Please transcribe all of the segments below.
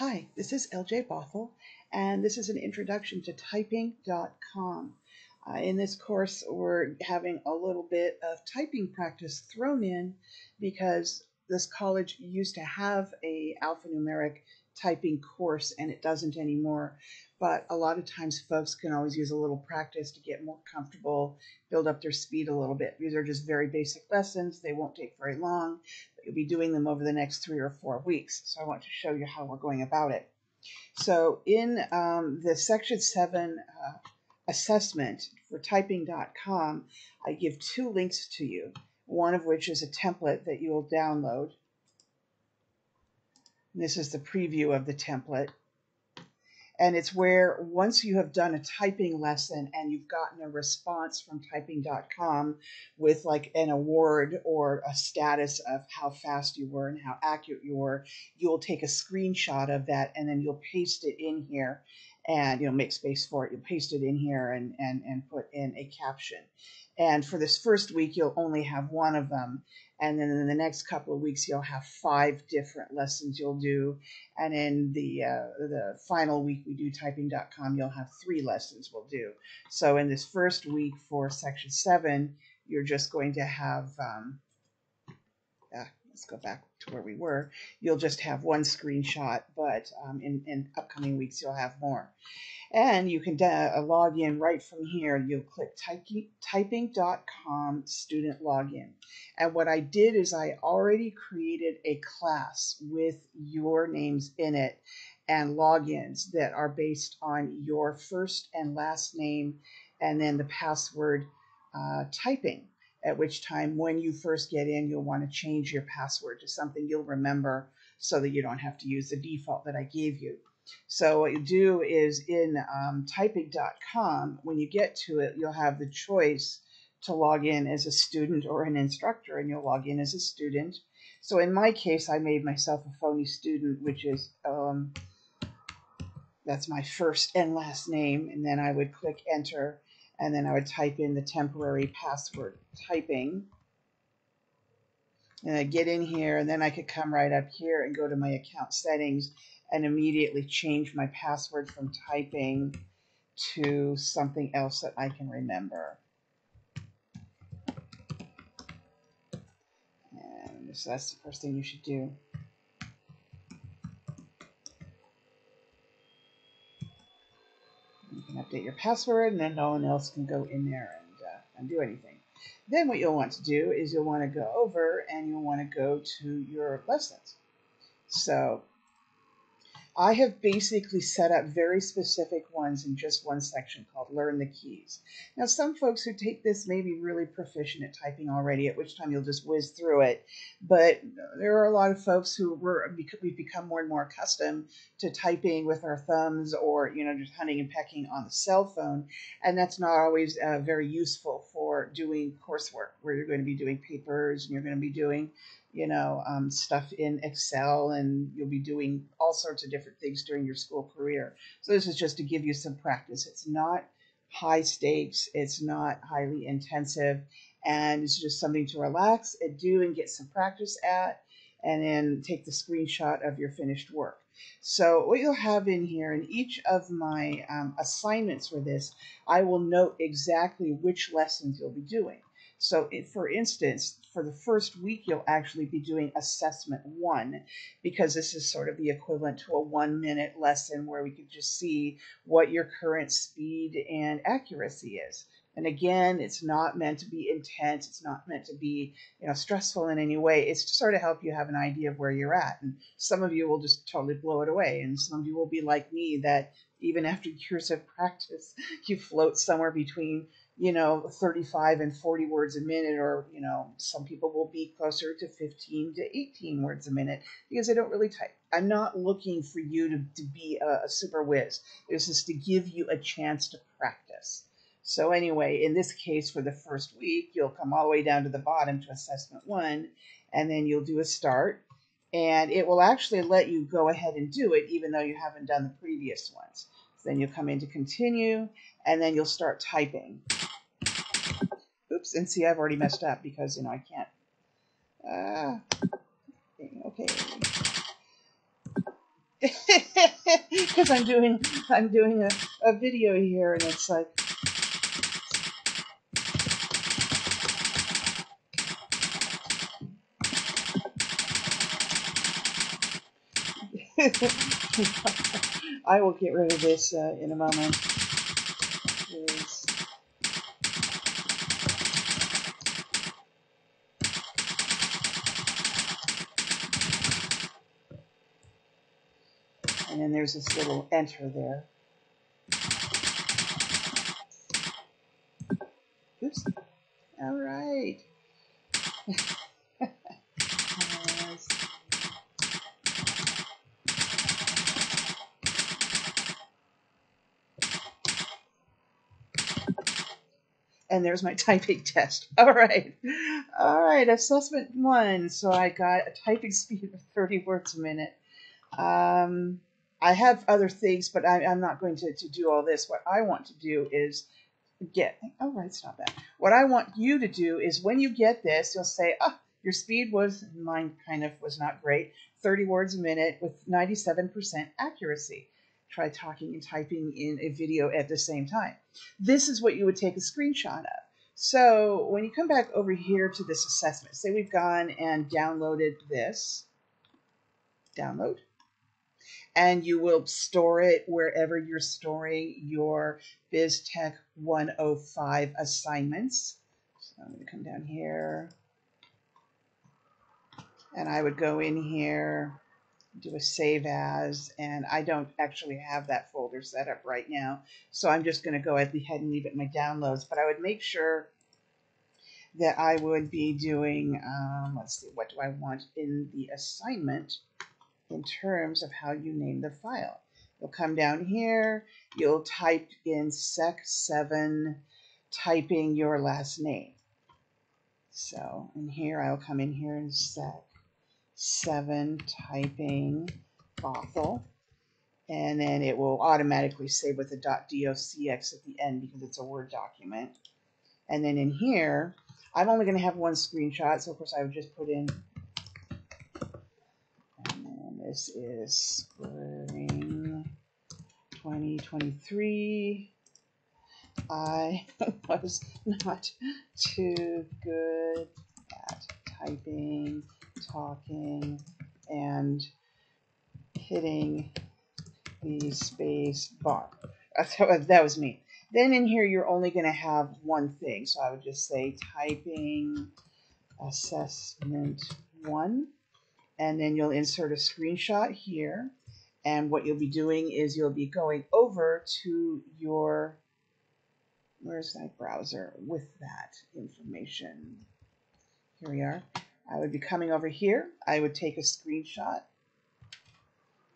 Hi, this is LJ Bothell, and this is an introduction to typing.com. Uh, in this course, we're having a little bit of typing practice thrown in because this college used to have a alphanumeric typing course and it doesn't anymore. But a lot of times folks can always use a little practice to get more comfortable, build up their speed a little bit. These are just very basic lessons. They won't take very long. You'll be doing them over the next three or four weeks. So I want to show you how we're going about it. So in um, the section seven uh, assessment for typing.com, I give two links to you, one of which is a template that you will download. This is the preview of the template. And it's where once you have done a typing lesson and you've gotten a response from typing.com with like an award or a status of how fast you were and how accurate you were, you'll take a screenshot of that and then you'll paste it in here and you'll make space for it. You'll paste it in here and, and, and put in a caption. And for this first week, you'll only have one of them. And then in the next couple of weeks, you'll have five different lessons you'll do. And in the uh, the final week we do typing.com, you'll have three lessons we'll do. So in this first week for section seven, you're just going to have um, let's go back to where we were. You'll just have one screenshot, but um, in, in upcoming weeks you'll have more. And you can uh, log in right from here. You'll click typing, typing.com student login. And what I did is I already created a class with your names in it and logins that are based on your first and last name and then the password uh, typing at which time when you first get in, you'll want to change your password to something you'll remember so that you don't have to use the default that I gave you. So what you do is in um, typing.com, when you get to it, you'll have the choice to log in as a student or an instructor, and you'll log in as a student. So in my case, I made myself a phony student, which is um, that's my first and last name, and then I would click enter, and then I would type in the temporary password typing. And I get in here, and then I could come right up here and go to my account settings and immediately change my password from typing to something else that I can remember. And so that's the first thing you should do. You can update your password, and then no one else can go in there and, uh, and do anything. Then what you'll want to do is you'll want to go over and you'll want to go to your lessons. So I have basically set up very specific ones in just one section called Learn the Keys. Now, some folks who take this may be really proficient at typing already, at which time you'll just whiz through it. But there are a lot of folks who were we've become more and more accustomed to typing with our thumbs or you know just hunting and pecking on the cell phone, and that's not always uh, very useful for doing coursework where you're going to be doing papers and you're going to be doing you know, um, stuff in Excel, and you'll be doing all sorts of different things during your school career. So this is just to give you some practice. It's not high stakes, it's not highly intensive, and it's just something to relax and do and get some practice at, and then take the screenshot of your finished work. So what you'll have in here in each of my um, assignments for this, I will note exactly which lessons you'll be doing. So, it, for instance, for the first week, you'll actually be doing assessment one because this is sort of the equivalent to a one minute lesson where we can just see what your current speed and accuracy is. And again, it's not meant to be intense. It's not meant to be, you know, stressful in any way. It's to sort of help you have an idea of where you're at. And some of you will just totally blow it away. And some of you will be like me that even after years of practice, you float somewhere between you know 35 and 40 words a minute or you know some people will be closer to 15 to 18 words a minute because they don't really type. I'm not looking for you to, to be a, a super whiz. This is to give you a chance to practice. So anyway in this case for the first week you'll come all the way down to the bottom to assessment one and then you'll do a start and it will actually let you go ahead and do it even though you haven't done the previous ones. Then you'll come in to continue and then you'll start typing Oops, and see, I've already messed up because, you know, I can't. Uh, okay. because I'm doing I'm doing a, a video here and it's like I will get rid of this uh, in a moment. And then there's this little enter there. Oops. All right. and there's my typing test. All right. All right, assessment one. So I got a typing speed of 30 words a minute. Um, I have other things, but I, am not going to, to do all this. What I want to do is get, oh, right, stop that. What I want you to do is when you get this, you'll say, oh, your speed was, mine kind of was not great, 30 words a minute with 97% accuracy. Try talking and typing in a video at the same time. This is what you would take a screenshot of. So when you come back over here to this assessment, say we've gone and downloaded this, download, and you will store it wherever you're storing your BizTech 105 assignments. So I'm going to come down here and I would go in here, do a save as, and I don't actually have that folder set up right now. So I'm just going to go ahead and leave it in my downloads, but I would make sure that I would be doing, um, let's see, what do I want in the assignment? In terms of how you name the file. You'll come down here, you'll type in sec7, typing your last name. So in here, I'll come in here and sec7, typing Bothell, and then it will automatically save with a .docx at the end because it's a Word document. And then in here, I'm only going to have one screenshot, so of course I would just put in this is spring 2023. I was not too good at typing, talking, and hitting the space bar. That was me. Then in here, you're only going to have one thing. So I would just say typing assessment one and then you'll insert a screenshot here. And what you'll be doing is you'll be going over to your, where's my browser with that information? Here we are. I would be coming over here. I would take a screenshot.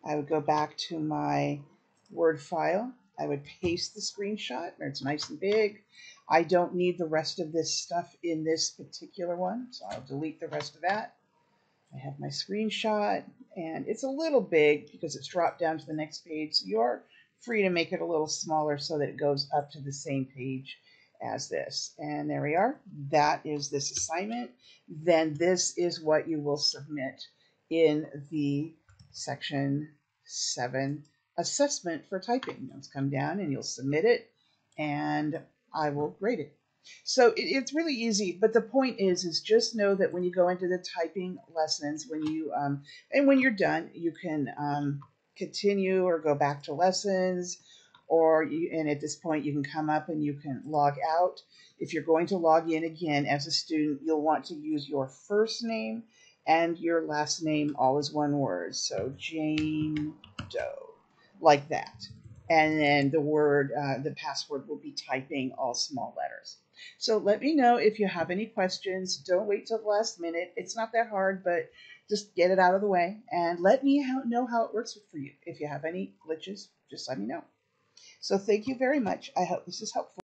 I would go back to my Word file. I would paste the screenshot where it's nice and big. I don't need the rest of this stuff in this particular one, so I'll delete the rest of that. I have my screenshot and it's a little big because it's dropped down to the next page. So you're free to make it a little smaller so that it goes up to the same page as this. And there we are. That is this assignment. Then this is what you will submit in the section 7 assessment for typing. Let's come down and you'll submit it and I will grade it. So it, it's really easy, but the point is, is just know that when you go into the typing lessons, when you um, and when you're done, you can um, continue or go back to lessons, or you, and at this point you can come up and you can log out. If you're going to log in again as a student, you'll want to use your first name and your last name all as one word. So Jane Doe, like that and then the word, uh, the password will be typing all small letters. So let me know if you have any questions. Don't wait till the last minute. It's not that hard, but just get it out of the way and let me know how it works for you. If you have any glitches, just let me know. So thank you very much. I hope this is helpful.